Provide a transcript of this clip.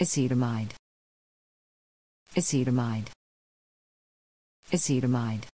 Acetamide. Acetamide. Acetamide.